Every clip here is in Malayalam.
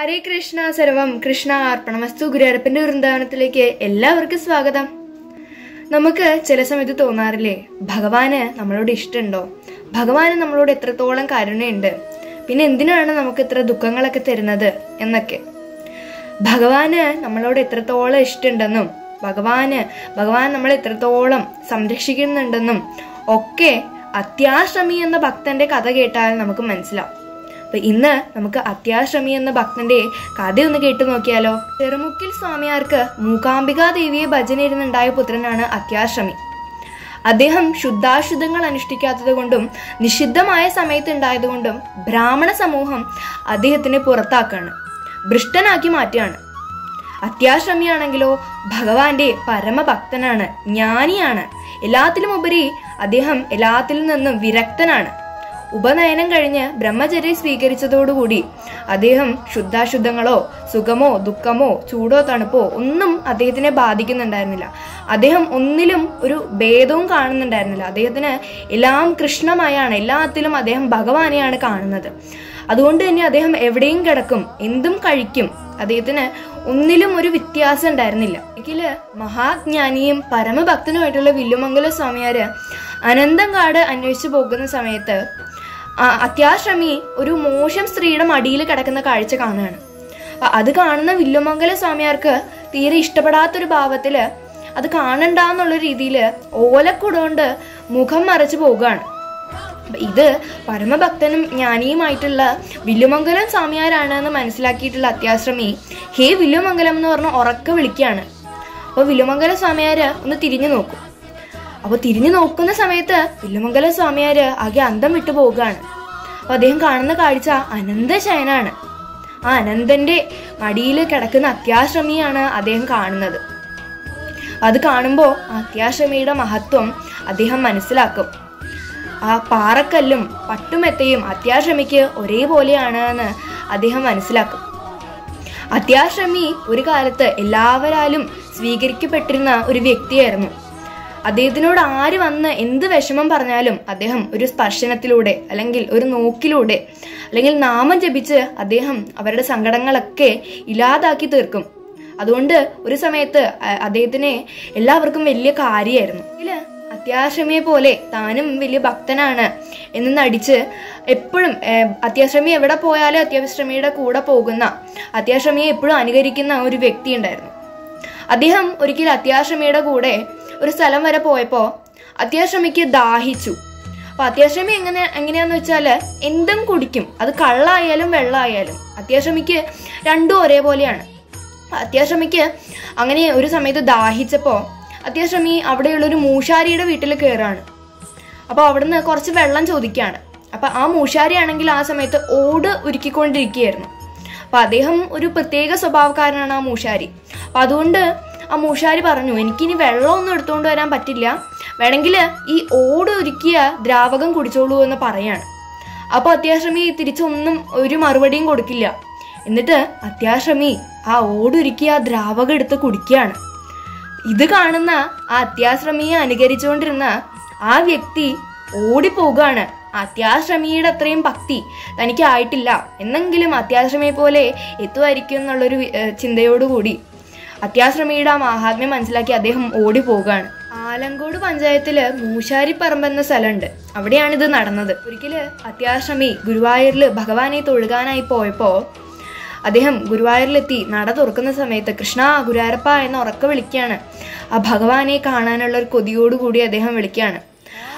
ഹരേ കൃഷ്ണ സർവം കൃഷ്ണ അർപ്പണമസ്തു ഗുരുപ്പിന്റെ വൃന്ദാവനത്തിലേക്ക് എല്ലാവർക്കും സ്വാഗതം. നമുക്ക് ചില സമയത്ത് തോന്നാറില്ലേ ഭഗവാന് നമ്മളോട് ഇഷ്ടമുണ്ടോ? ഭഗവാന് നമ്മളോട് എത്രത്തോളം കരുണയുണ്ട്? പിന്നെ എന്തിനാണ് നമുക്ക് ഇത്ര ദുഃഖങ്ങളൊക്കെ തരുന്നത് എന്നൊക്കെ. ഭഗവാന് നമ്മളോട് എത്രത്തോളം ഇഷ്ടമുണ്ടെന്നും ഭഗവാന് ഭഗവാൻ നമ്മളെ എത്രത്തോളം സംരക്ഷിക്കുന്നുണ്ടെന്നും ഒക്കെ അത്യാശ്രമി എന്ന ഭക്തന്റെ കഥ കേട്ടാൽ നമുക്ക് മനസ്സിലാവും. അപ്പൊ ഇന്ന് നമുക്ക് അത്യാശ്രമി എന്ന ഭക്തന്റെ കഥയൊന്ന് കേട്ടു നോക്കിയാലോ. ചെറുമുക്കിൽ സ്വാമിയാർക്ക് മൂകാംബികാ ദേവിയെ ഭജനയിരുന്നുണ്ടായ പുത്രനാണ് അത്യാശ്രമി. അദ്ദേഹം ശുദ്ധാശുദ്ധങ്ങൾ അനുഷ്ഠിക്കാത്തത് കൊണ്ടും നിഷിദ്ധമായ സമയത്ത് ഉണ്ടായതുകൊണ്ടും ബ്രാഹ്മണ സമൂഹം അദ്ദേഹത്തിനെ പുറത്താക്കാണ്. ഭ്രഷ്ടനാക്കി മാറ്റുകയാണ്. അത്യാശ്രമിയാണെങ്കിലോ ഭഗവാന്റെ പരമഭക്തനാണ് ജ്ഞാനിയാണ്. എല്ലാത്തിലും ഉപരി അദ്ദേഹം എല്ലാത്തിൽ നിന്നും വിരക്തനാണ്. ഉപനയനം കഴിഞ്ഞ് ബ്രഹ്മചര്യം സ്വീകരിച്ചതോടുകൂടി അദ്ദേഹം ശുദ്ധാശുദ്ധങ്ങളോ സുഖമോ ദുഃഖമോ ചൂടോ തണുപ്പോ ഒന്നും അദ്ദേഹത്തിനെ ബാധിക്കുന്നുണ്ടായിരുന്നില്ല. അദ്ദേഹം ഒന്നിലും ഒരു ഭേദവും കാണുന്നുണ്ടായിരുന്നില്ല. അദ്ദേഹത്തിന് എല്ലാം കൃഷ്ണമായാണ് എല്ലാത്തിലും അദ്ദേഹം ഭഗവാനെയാണ് കാണുന്നത്. അതുകൊണ്ട് തന്നെ അദ്ദേഹം എവിടെയും കിടക്കും എന്തും കഴിക്കും. അദ്ദേഹത്തിന് ഒന്നിലും ഒരു വ്യത്യാസം ഉണ്ടായിരുന്നില്ല. എങ്കിൽ മഹാജ്ഞാനിയും പരമഭക്തനുമായിട്ടുള്ള വില്ലുമംഗല സ്വാമിയാര് അനന്തം കാട് അന്വേഷിച്ചു പോകുന്ന സമയത്ത് അത്യാശ്രമി ഒരു മോശം സ്ത്രീയുടെ മടിയിൽ കിടക്കുന്ന കാഴ്ച കാണുകയാണ്. അത് കാണുന്ന വില്ലുമംഗല സ്വാമിയാർക്ക് തീരെ ഇഷ്ടപ്പെടാത്തൊരു ഭാവത്തിൽ അത് കാണണ്ടെന്നുള്ള രീതിയിൽ ഓലക്കുട മുഖം മറച്ചു പോവുകയാണ്. ഇത് പരമഭക്തനും ജ്ഞാനിയുമായിട്ടുള്ള വില്ലുമംഗലം സ്വാമിയാരാണ് എന്ന് മനസ്സിലാക്കിയിട്ടുള്ള അത്യാശ്രമി ഹേ വില്ലുമംഗലം എന്ന് പറഞ്ഞ് ഉറക്കെ വിളിക്കുകയാണ്. അപ്പോൾ വില്ലുമംഗല സ്വാമിയാർ ഒന്ന് തിരിഞ്ഞു നോക്കും. അപ്പോൾ തിരിഞ്ഞു നോക്കുന്ന സമയത്ത് വില്ലുമംഗല സ്വാമിയാര് ആകെ അന്തം വിട്ടു പോവുകയാണ്. അപ്പോൾ അദ്ദേഹം കാണുന്ന കാഴ്ച അനന്തശയനാണ് ആ അനന്തന്റെ മടിയിൽ കിടക്കുന്ന അത്യാശ്രമിയാണ് അദ്ദേഹം കാണുന്നത്. അത് കാണുമ്പോൾ അത്യാശ്രമിയുടെ മഹത്വം അദ്ദേഹം മനസ്സിലാക്കും. ആ പാറക്കല്ലും പട്ടുമെത്തയും അത്യാശ്രമിക്ക് ഒരേപോലെയാണ് എന്ന് അദ്ദേഹം മനസ്സിലാക്കും. അത്യാശ്രമി ഒരു കാലത്ത് എല്ലാവരാലും സ്വീകരിക്കപ്പെട്ടിരുന്ന ഒരു വ്യക്തിയായിരുന്നു. അദ്ദേഹത്തിനോട് ആര് വന്ന് എന്ത് വിഷമം പറഞ്ഞാലും അദ്ദേഹം ഒരു സ്പർശനത്തിലൂടെ അല്ലെങ്കിൽ ഒരു നോക്കിലൂടെ അല്ലെങ്കിൽ നാമം ജപിച്ച് അദ്ദേഹം അവരുടെ സങ്കടങ്ങളൊക്കെ ഇല്ലാതാക്കി തീർക്കും. അതുകൊണ്ട് ഒരു സമയത്ത് അദ്ദേഹത്തിനെ എല്ലാവർക്കും വലിയ കാര്യമായിരുന്നു അത്യാശ്രമിയെ പോലെ താനും വലിയ ഭക്തനാണ് എന്ന് നടിച്ച് എപ്പോഴും അത്യാശ്രമി എവിടെ പോയാലും അത്യാശ്രമിയുടെ കൂടെ പോകുന്ന അത്യാശ്രമിയെ എപ്പോഴും അനുകരിക്കുന്ന ഒരു വ്യക്തി ഉണ്ടായിരുന്നു അദ്ദേഹം ഒരിക്കൽ അത്യാശ്രമിയുടെ കൂടെ ഒരു സ്ഥലം വരെ പോയപ്പോൾ അത്യാശ്രമിക്ക് ദാഹിച്ചു. അപ്പൊ അത്യാശ്രമി എങ്ങനെ എങ്ങനെയാന്ന് വെച്ചാൽ എന്തും കുടിക്കും. അത് കള്ളായാലും വെള്ളമായാലും അത്യാശ്രമിക്ക് രണ്ടും ഒരേപോലെയാണ്. അത്യാശ്രമിക്ക് അങ്ങനെ ഒരു സമയത്ത് ദാഹിച്ചപ്പോൾ അത്യാശ്രമി അവിടെയുള്ള ഒരു മൂഷാരിയുടെ വീട്ടിൽ കയറാണ് അപ്പോൾ അവിടുന്ന് കുറച്ച് വെള്ളം ചോദിക്കുകയാണ് അപ്പോൾ ആ മൂഷാരി ആണെങ്കിൽ ആ സമയത്ത് ഓട് ഉരുക്കിക്കൊണ്ടിരിക്കുകയായിരുന്നു. അപ്പൊ അദ്ദേഹം ഒരു പ്രത്യേക സ്വഭാവക്കാരനാണ് ആ മൂഷാരി അപ്പൊ അതുകൊണ്ട് ആ മൂഷാരി പറഞ്ഞു എനിക്കിനി വെള്ളമൊന്നും എടുത്തുകൊണ്ട് വരാൻ പറ്റില്ല. വേണമെങ്കിൽ ഈ ഓട് ഒരുക്കിയ ദ്രാവകം കുടിച്ചോളൂ എന്ന് പറയാണ്. അപ്പോൾ അത്യാശ്രമി തിരിച്ചൊന്നും ഒരു മറുപടിയും കൊടുക്കില്ല. എന്നിട്ട് അത്യാശ്രമി ആ ഓടുരുക്കിയ ആ ദ്രാവകം എടുത്ത് കുടിക്കുകയാണ്. ഇത് കാണുന്ന ആ അത്യാശ്രമിയെ അനുകരിച്ചുകൊണ്ടിരുന്ന ആ വ്യക്തി ഓടിപ്പോകാണ് അത്യാശ്രമിയുടെ അത്രയും ഭക്തി തനിക്കായിട്ടില്ല. എന്നെങ്കിലും അത്യാശ്രമിയെ പോലെ എത്തുമായിരിക്കും എന്നുള്ളൊരു ചിന്തയോടുകൂടി അത്യാശ്രമിയുടെ ആ മഹാത്മ്യം മനസ്സിലാക്കി അദ്ദേഹം ഓടി പോവുകയാണ് ആലങ്കോട് പഞ്ചായത്തിൽ മൂശാരിപ്പറമ്പ് എന്ന സ്ഥലമുണ്ട്. അവിടെയാണ് ഇത് നടന്നത്. ഒരിക്കൽ അത്യാശ്രമി ഗുരുവായൂരിൽ ഭഗവാനെ തൊഴുകാനായി പോയപ്പോൾ അദ്ദേഹം ഗുരുവായൂരിലെത്തി നട തുറക്കുന്ന സമയത്ത് കൃഷ്ണ ഗുരുവായൂരപ്പ എന്ന് ഉറക്കെ വിളിക്കുകയാണ് ആ ഭഗവാനെ കാണാനുള്ള ഒരു കൊതിയോടുകൂടി അദ്ദേഹം വിളിക്കുകയാണ്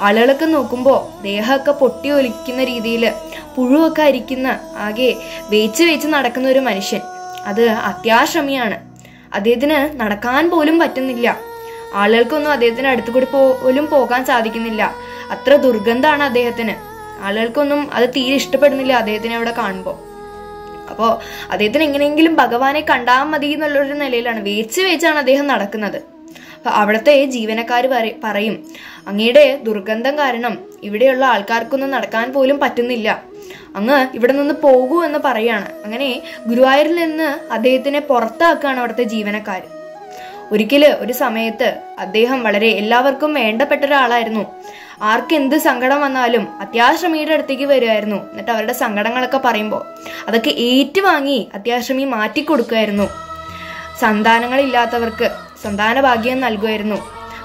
ആളുകളൊക്കെ നോക്കുമ്പോൾ ദേഹമൊക്കെ പൊട്ടി ഒലിക്കുന്ന രീതിയിൽ പുഴുവൊക്കെ അരിക്കുന്ന ആകെ വേച്ച് വേച്ച് നടക്കുന്ന ഒരു മനുഷ്യൻ. അത് അത്യാശ്രമിയാണ്. അദ്ദേഹത്തിന് നടക്കാൻ പോലും പറ്റുന്നില്ല. ആളുകൾക്കൊന്നും അദ്ദേഹത്തിന് അടുത്തു കൂടി പോലും പോകാൻ സാധിക്കുന്നില്ല. അത്ര ദുർഗന്ധമാണ് അദ്ദേഹത്തിന്. ആളുകൾക്കൊന്നും അത് തീരെ ഇഷ്ടപ്പെടുന്നില്ല അദ്ദേഹത്തിനെ അവിടെ കാണുമ്പോൾ അപ്പോൾ അദ്ദേഹത്തിന് എങ്ങനെയെങ്കിലും ഭഗവാനെ കണ്ടാൽ മതി എന്നുള്ളൊരു നിലയിലാണ്. വേച്ച് വേച്ചാണ് അദ്ദേഹം നടക്കുന്നത്. അവിടുത്തെ ജീവനക്കാർ പറയും അങ്ങയുടെ ദുർഗന്ധം കാരണം ഇവിടെയുള്ള ആൾക്കാർക്കൊന്നും നടക്കാൻ പോലും പറ്റുന്നില്ല. അങ്ങ് ഇവിടെ നിന്ന് പോകൂ എന്ന് പറയാണ്. അങ്ങനെ ഗുരുവായൂരിൽ നിന്ന് അദ്ദേഹത്തിനെ പുറത്താക്കുകയാണ് അവിടുത്തെ ജീവനക്കാർ ഒരിക്കൽ ഒരു സമയത്ത് അദ്ദേഹം വളരെ എല്ലാവർക്കും വേണ്ടപ്പെട്ട ഒരാളായിരുന്നു. ആർക്ക് എന്ത് സങ്കടം വന്നാലും അത്യാശ്രമിയുടെ അടുത്തേക്ക് വരുമായിരുന്നു എന്നിട്ട് അവരുടെ സങ്കടങ്ങളൊക്കെ പറയുമ്പോൾ അതൊക്കെ ഏറ്റുവാങ്ങി അത്യാശ്രമി മാറ്റിക്കൊടുക്കുമായിരുന്നു സന്താനങ്ങളില്ലാത്തവർക്ക് സന്താന ഭാഗ്യം നൽകുമായിരുന്നു.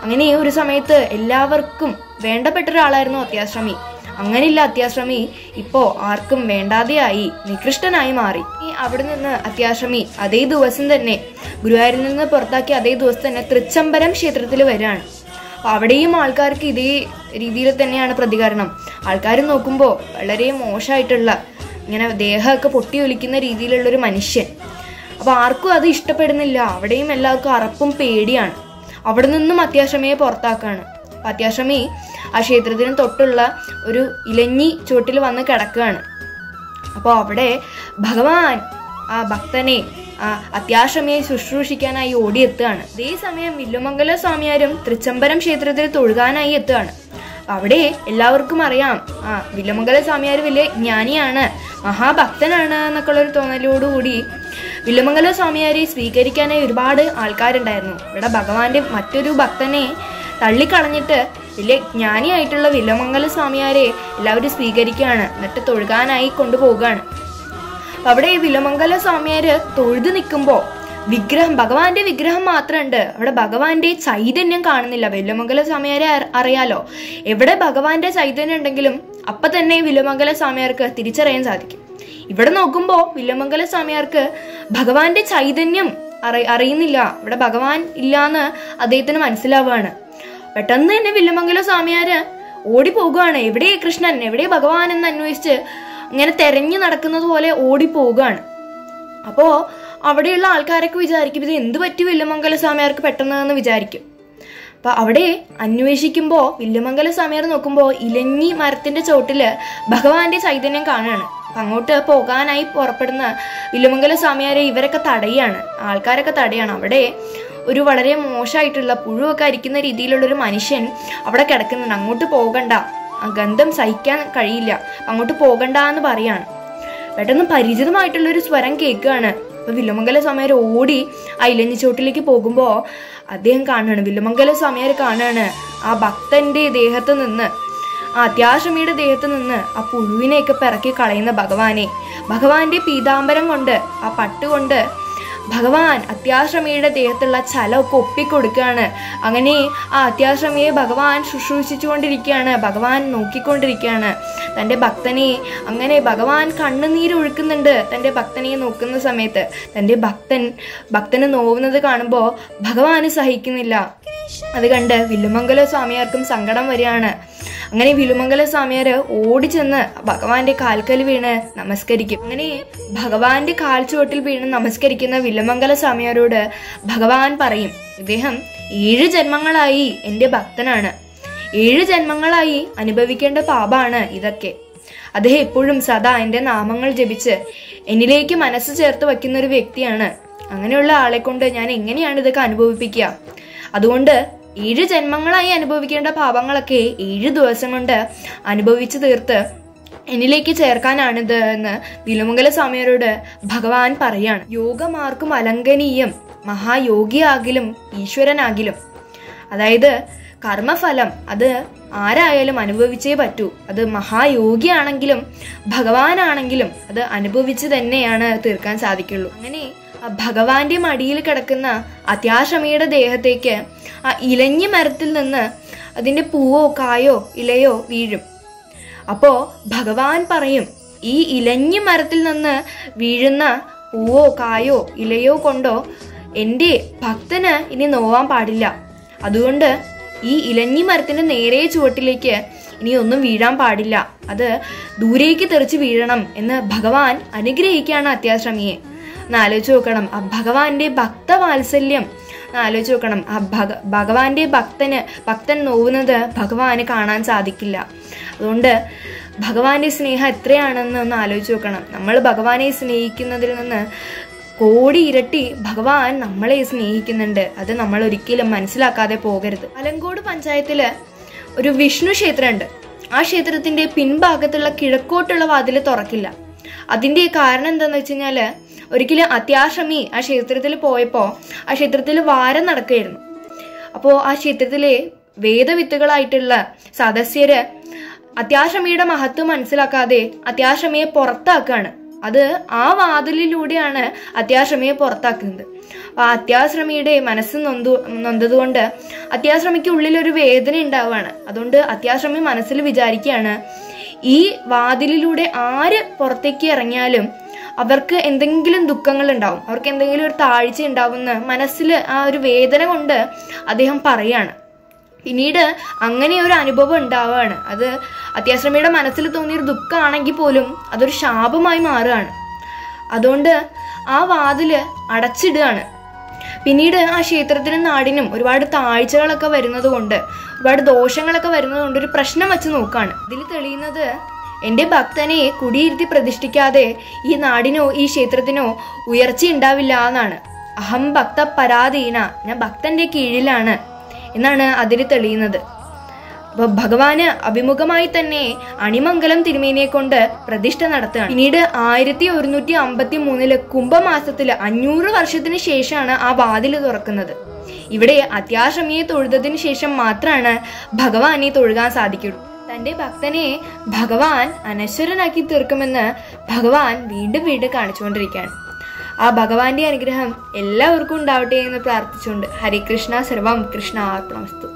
അങ്ങനെ ഈ ഒരു സമയത്ത് എല്ലാവർക്കും വേണ്ടപ്പെട്ട ഒരാളായിരുന്നു അത്യാശ്രമി. അങ്ങനെയില്ല അത്യാശ്രമി ഇപ്പോ ആർക്കും വേണ്ടാതെയായി നികൃഷ്ടനായി മാറി. അവിടെ നിന്ന് അത്യാശ്രമി അതേ ദിവസം തന്നെ ഗുരുവായൂരിൽ നിന്ന് പുറത്താക്കി അതേ ദിവസം തന്നെ തൃച്ചംബരം ക്ഷേത്രത്തിൽ വരികയാണ്. അവിടെയും ആൾക്കാർക്ക് ഇതേ രീതിയിൽ തന്നെയാണ് പ്രതികരണം. ആൾക്കാർ നോക്കുമ്പോൾ വളരെ മോശമായിട്ടുള്ള ഇങ്ങനെ ദേഹമൊക്കെ പൊട്ടി ഒലിക്കുന്ന രീതിയിലുള്ളൊരു മനുഷ്യൻ. അപ്പൊ ആർക്കും അത് ഇഷ്ടപ്പെടുന്നില്ല. അവിടെയും എല്ലാവർക്കും അറപ്പും പേടിയാണ്. അവിടെ നിന്നും അത്യാശ്രമയെ പുറത്താക്കാണ്. അപ്പൊ അത്യാശ്രമി ആ ക്ഷേത്രത്തിന് തൊട്ടുള്ള ഒരു ഇലഞ്ഞി ചുവട്ടിൽ വന്ന് കിടക്കുകയാണ്. അപ്പോൾ അവിടെ ഭഗവാൻ ആ ഭക്തനെ അത്യാശ്രമയെ ശുശ്രൂഷിക്കാനായി ഓടിയെത്തുകയാണ്. അതേ സമയം വില്ലുമംഗല സ്വാമിയാരും തൃച്ചംബരം ക്ഷേത്രത്തിൽ തൊഴുകാനായി എത്തുകയാണ്. അവിടെ എല്ലാവർക്കും അറിയാം ആ വില്ലുമംഗല സ്വാമിയാർ വലിയ ജ്ഞാനിയാണ് മഹാഭക്തനാണ് എന്നൊക്കെയുള്ളൊരു തോന്നലോടുകൂടി വില്ലുമംഗല സ്വാമിയാരെ സ്വീകരിക്കാനായി ഒരുപാട് ആൾക്കാരുണ്ടായിരുന്നു. ഇവിടെ ഭഗവാന്റെ മറ്റൊരു ഭക്തനെ തള്ളിക്കളഞ്ഞിട്ട് വലിയ ജ്ഞാനിയായിട്ടുള്ള വില്ലമംഗല സ്വാമിയാരെ എല്ലാവരും സ്വീകരിക്കുകയാണ്. എന്നിട്ട് തൊഴുകാനായി കൊണ്ടുപോവുകയാണ്. അപ്പൊ അവിടെ ഈ വിലമംഗല സ്വാമിയാര് തൊഴുതു നിൽക്കുമ്പോൾ വിഗ്രഹം ഭഗവാന്റെ വിഗ്രഹം മാത്രമുണ്ട് അവിടെ ഭഗവാന്റെ ചൈതന്യം കാണുന്നില്ല. വില്ലമംഗല സ്വാമിയാരെ അറിയാലോ? എവിടെ ഭഗവാന്റെ ചൈതന്യം ഉണ്ടെങ്കിലും അപ്പൊ തന്നെ വില്ലമംഗല സ്വാമിയാർക്ക് തിരിച്ചറിയാൻ സാധിക്കും. ഇവിടെ നോക്കുമ്പോൾ വില്ലമംഗല സ്വാമിയാർക്ക് ഭഗവാന്റെ ചൈതന്യം അറി അറിയുന്നില്ല. ഇവിടെ ഭഗവാൻ ഇല്ലാന്ന് അദ്ദേഹത്തിന് മനസ്സിലാവുകയാണ് പെട്ടെന്ന് തന്നെ വില്ലമംഗല സ്വാമിയാര് ഓടി പോകുകയാണ് എവിടെ കൃഷ്ണൻ? എവിടെ ഭഗവാൻ എന്ന് അന്വേഷിച്ച് ഇങ്ങനെ തെരഞ്ഞു നടക്കുന്നത് പോലെ ഓടി പോവുകയാണ് അപ്പോ അവിടെയുള്ള ആൾക്കാരൊക്കെ വിചാരിക്കും ഇത് എന്ത് പറ്റി വില്ലമംഗല സ്വാമിയാർക്ക് പെട്ടെന്ന് വിചാരിക്കും. അപ്പൊ അവിടെ അന്വേഷിക്കുമ്പോൾ വില്ലുമംഗല സ്വാമിയാർ നോക്കുമ്പോ ഇലഞ്ഞി മരത്തിന്റെ ചോട്ടിൽ ഭഗവാന്റെ ചൈതന്യം കാണുകയാണ് അങ്ങോട്ട് പോകാനായി പുറപ്പെടുന്ന വില്ലുമംഗല സ്വാമിയാരെ ഇവരൊക്കെ തടയാണ്. ആൾക്കാരൊക്കെ തടയാണ്. അവിടെ ഒരു വളരെ മോശമായിട്ടുള്ള പുഴുവൊക്കെ അരിക്കുന്ന രീതിയിലുള്ള ഒരു മനുഷ്യൻ അവിടെ കിടക്കുന്നുണ്ട്. അങ്ങോട്ട് പോകണ്ട. ഗന്ധം സഹിക്കാൻ കഴിയില്ല. അങ്ങോട്ട് പോകണ്ട എന്ന് പറയാണ്. പെട്ടെന്ന് പരിചിതമായിട്ടുള്ള ഒരു സ്വരം കേൾക്കുകയാണ്. അപ്പൊ വില്ലുമംഗല സ്വാമിയാർ ഓടി ആ ഇലഞ്ഞിച്ചോട്ടിലേക്ക് പോകുമ്പോ അദ്ദേഹം കാണുകയാണ്. വില്ലുമംഗല സ്വാമിയാർ കാണുകയാണ്. ആ ഭക്തന്റെ ദേഹത്ത് നിന്ന് ആ അത്യാശ്രമിയുടെ ദേഹത്ത് നിന്ന് ആ പുഴുവിനെയൊക്കെ പിറക്കി കളയുന്ന ഭഗവാനെ. ഭഗവാന്റെ പീതാംബരം കൊണ്ട് ആ പട്ടുകൊണ്ട് ഭഗവാൻ അത്യാശ്രമിയുടെ ദേഹത്തുള്ള ചലമൊക്കെ ഒപ്പിക്കൊടുക്കുകയാണ്. അങ്ങനെ ആ അത്യാശ്രമിയെ ഭഗവാൻ ശുശ്രൂഷിച്ചുകൊണ്ടിരിക്കുകയാണ്. ഭഗവാൻ നോക്കിക്കൊണ്ടിരിക്കുകയാണ്. തന്റെ ഭക്തനെ അങ്ങനെ ഭഗവാൻ കണ്ണുനീര് ഒഴുക്കുന്നുണ്ട്. തന്റെ ഭക്തനെ നോക്കുന്ന സമയത്ത് തന്റെ ഭക്തൻ ഭക്തന് നോവുന്നത് കാണുമ്പോൾ ഭഗവാന് സഹിക്കുന്നില്ല. അത് കണ്ട് വില്ലുമംഗല സ്വാമിയാർക്കും സങ്കടം വരികയാണ്. അങ്ങനെ വിലുമംഗല സ്വാമിയാർ ഓടിച്ചെന്ന് ഭഗവാന്റെ കാൽക്കൽ വീണ് നമസ്കരിക്കും. അങ്ങനെ ഭഗവാന്റെ കാൽ ചുവട്ടിൽ വീണ് നമസ്കരിക്കുന്ന വിലുമംഗല സ്വാമിയാരോട് ഭഗവാൻ പറയും ഇദ്ദേഹം ഏഴ് ജന്മങ്ങളായി എന്റെ ഭക്തനാണ്. ഏഴ് ജന്മങ്ങളായി അനുഭവിക്കേണ്ട പാപാണ് ഇതൊക്കെ. അദ്ദേഹം എപ്പോഴും സദാ എന്റെ നാമങ്ങൾ ജപിച്ച് എന്നിലേക്ക് മനസ്സ് ചേർത്ത് വയ്ക്കുന്ന ഒരു വ്യക്തിയാണ്. അങ്ങനെയുള്ള ആളെ കൊണ്ട് ഞാൻ എങ്ങനെയാണ് ഇതൊക്കെ അനുഭവിപ്പിക്കുക? അതുകൊണ്ട് ഏഴ് ജന്മങ്ങളായി അനുഭവിക്കേണ്ട പാപങ്ങളൊക്കെ ഏഴ് ദിവസം കൊണ്ട് അനുഭവിച്ചു തീർത്ത് എന്നിലേക്ക് ചേർക്കാനാണിത് എന്ന് നിലമംഗല സ്വാമിയരോട് ഭഗവാൻ പറയാണ്. യോഗമാർക്കും അലങ്കനീയം മഹായോഗിയാകിലും ഈശ്വരനാകിലും. അതായത് കർമ്മഫലം അത് ആരായാലും അനുഭവിച്ചേ പറ്റൂ. അത് മഹായോഗിയാണെങ്കിലും ഭഗവാനാണെങ്കിലും അത് അനുഭവിച്ച് തന്നെയാണ് തീർക്കാൻ സാധിക്കുള്ളൂ. അങ്ങനെ ഭഗവാന്റെ മടിയിൽ കിടക്കുന്ന അത്യാശ്രമിയുടെ ദേഹത്തേക്ക് ആ ഇലഞ്ഞി മരത്തിൽ നിന്ന് അതിന്റെ പൂവോ കായോ ഇലയോ വീഴും. അപ്പോൾ ഭഗവാൻ പറയും ഈ ഇലഞ്ഞി മരത്തിൽ നിന്ന് വീഴുന്ന പൂവോ കായോ ഇലയോ കൊണ്ടോ എന്റെ ഭക്തന് ഇനി നോവാൻ പാടില്ല. അതുകൊണ്ട് ഈ ഇലഞ്ഞി മരത്തിന്റെ നേരെ ചുവട്ടിലേക്ക് ഇനി ഒന്നും വീഴാൻ പാടില്ല. അത് ദൂരേക്ക് തെറിച്ച് വീഴണം എന്ന് ഭഗവാൻ അനുഗ്രഹിക്കുകയാണ് അത്യാശ്രമിയെ ആലോചിച്ച് നോക്കണം. ആ ഭഗവാന്റെ ഭക്ത വാത്സല്യം ആലോചിച്ച് നോക്കണം. ആ ഭഗ ഭഗവാന്റെ ഭക്തന് ഭക്തൻ നോവുന്നത് ഭഗവാന് കാണാൻ സാധിക്കില്ല. അതുകൊണ്ട് ഭഗവാന്റെ സ്നേഹം എത്രയാണെന്ന് ഒന്ന് ആലോചിച്ച് നോക്കണം. നമ്മൾ ഭഗവാനെ സ്നേഹിക്കുന്നതിൽ നിന്ന് കോടി ഇരട്ടി ഭഗവാൻ നമ്മളെ സ്നേഹിക്കുന്നുണ്ട്. അത് നമ്മൾ ഒരിക്കലും മനസ്സിലാക്കാതെ പോകരുത്. അലങ്കോട് പഞ്ചായത്തിൽ ഒരു വിഷ്ണു ക്ഷേത്രമുണ്ട്. ആ ക്ഷേത്രത്തിന്റെ പിൻഭാഗത്തുള്ള കിഴക്കോട്ടുള്ള വാതിൽ തുറക്കില്ല. അതിന്റെ കാരണം എന്താണെന്ന് വെച്ച് കഴിഞ്ഞാൽ ഒരിക്കലും അത്യാശ്രമി ആ ക്ഷേത്രത്തിൽ പോയപ്പോൾ ആ ക്ഷേത്രത്തിൽ വാരം നടക്കുകയായിരുന്നു. അപ്പോൾ ആ ക്ഷേത്രത്തിലെ വേദവിത്തുകളായിട്ടുള്ള സദസ്യര് അത്യാശ്രമിയുടെ മഹത്വം മനസ്സിലാക്കാതെ അത്യാശ്രമിയെ പുറത്താക്കുകയാണ് അത് ആ വാതിലിലൂടെയാണ് അത്യാശ്രമിയെ പുറത്താക്കുന്നത്. അപ്പൊ ആ അത്യാശ്രമിയുടെ മനസ്സ് നൊന്തു നൊന്തതുകൊണ്ട് അത്യാശ്രമിക്ക് ഉള്ളിൽ ഒരു വേദന ഉണ്ടാവുകയാണ് അതുകൊണ്ട് അത്യാശ്രമി മനസ്സിൽ വിചാരിക്കുകയാണ് ഈ വാതിലിലൂടെ ആര് പുറത്തേക്ക് ഇറങ്ങിയാലും അവർക്ക് എന്തെങ്കിലും ദുഃഖങ്ങൾ ഉണ്ടാവും അവർക്ക് എന്തെങ്കിലും ഒരു താഴ്ച ഉണ്ടാവുമെന്ന് മനസ്സിൽ ആ ഒരു വേദന കൊണ്ട് അദ്ദേഹം പറയാണ്. പിന്നീട് അങ്ങനെ ഒരു അനുഭവം ഉണ്ടാവുകയാണ് അത് അത്യാശ്രമിയുടെ മനസ്സിൽ തോന്നിയൊരു ദുഃഖമാണെങ്കിൽ പോലും അതൊരു ശാപമായി മാറുകയാണ്. അതുകൊണ്ട് ആ വാതിൽ അടച്ചിടുകയാണ്. പിന്നീട് ആ ക്ഷേത്രത്തിനും നാടിനും ഒരുപാട് താഴ്ചകളൊക്കെ വരുന്നത് കൊണ്ട് ഒരുപാട് ദോഷങ്ങളൊക്കെ വരുന്നത് കൊണ്ട് ഒരു പ്രശ്നം വെച്ച് നോക്കുകയാണ് ഇതിൽ തെളിയുന്നത് എന്റെ ഭക്തനെ കുടിയിരുത്തി പ്രതിഷ്ഠിക്കാതെ ഈ നാടിനോ ഈ ക്ഷേത്രത്തിനോ ഉയർച്ച ഉണ്ടാവില്ല എന്നാണ്. അഹം ഭക്ത പരാധീന ഞാൻ ഭക്തന്റെ കീഴിലാണ് എന്നാണ് അതിൽ തെളിയുന്നത്. ഭഗവാന് അഭിമുഖമായി തന്നെ അണിമംഗലം തിരുമേനിയെ കൊണ്ട് പ്രതിഷ്ഠ നടത്തുകയാണ്. പിന്നീട് ആയിരത്തി ഒരുന്നൂറ്റി അമ്പത്തി മൂന്നിൽ കുംഭമാസത്തിൽ അഞ്ഞൂറ് വർഷത്തിന് ശേഷമാണ് ആ വാതിൽ തുറക്കുന്നത്. ഇവിടെ അത്യാശ്രമിയെ തൊഴുതതിന് ശേഷം മാത്രമാണ് ഭഗവാനെ തൊഴുകാൻ സാധിക്കുള്ളൂ തന്റെ ഭക്തനെ ഭഗവാൻ അനശ്വരനാക്കി തീർക്കുമെന്ന് ഭഗവാൻ വീണ്ടും വീണ്ടും കാണിച്ചുകൊണ്ടിരിക്കുകയാണ്. ആ ഭഗവാന്റെ അനുഗ്രഹം എല്ലാവർക്കും ഉണ്ടാവട്ടെ എന്ന് പ്രാർത്ഥിച്ചുകൊണ്ട് ഹരികൃഷ്ണ സർവം കൃഷ്ണ ആത്മസ്തു